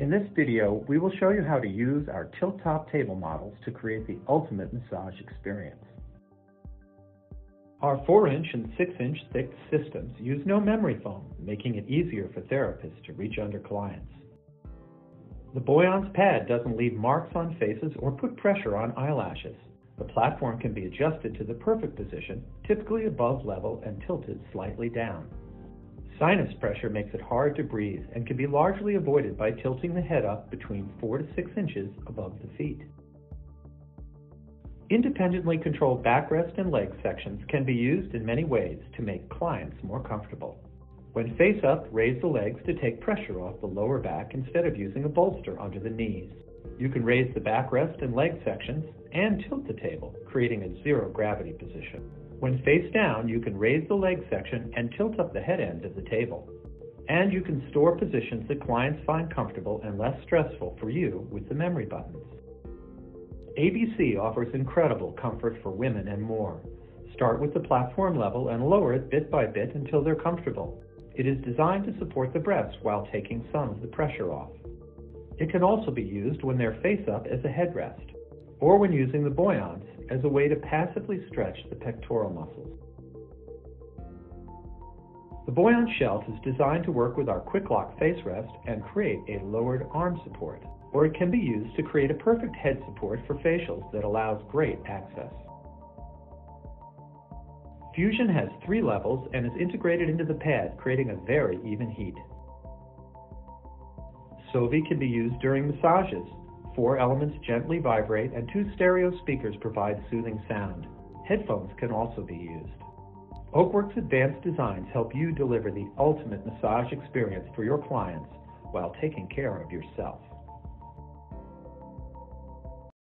In this video, we will show you how to use our tilt-top table models to create the ultimate massage experience. Our 4-inch and 6-inch thick systems use no memory foam, making it easier for therapists to reach under clients. The Boiance pad doesn't leave marks on faces or put pressure on eyelashes. The platform can be adjusted to the perfect position, typically above level and tilted slightly down. Sinus pressure makes it hard to breathe and can be largely avoided by tilting the head up between 4 to 6 inches above the feet. Independently controlled backrest and leg sections can be used in many ways to make clients more comfortable. When face up, raise the legs to take pressure off the lower back instead of using a bolster under the knees. You can raise the backrest and leg sections and tilt the table, creating a zero gravity position. When face down, you can raise the leg section and tilt up the head end of the table. And you can store positions that clients find comfortable and less stressful for you with the memory buttons. ABC offers incredible comfort for women and more. Start with the platform level and lower it bit by bit until they're comfortable. It is designed to support the breasts while taking some of the pressure off. It can also be used when they're face up as a headrest, or when using the Boiance as a way to passively stretch the pectoral muscles. The Boiance shelf is designed to work with our quick lock face rest and create a lowered arm support, or it can be used to create a perfect head support for facials that allows great access. Fusion has three levels and is integrated into the pad, creating a very even heat. Sovi can be used during massages, Four elements gently vibrate and two stereo speakers provide soothing sound. Headphones can also be used. Oakworks advanced designs help you deliver the ultimate massage experience for your clients while taking care of yourself.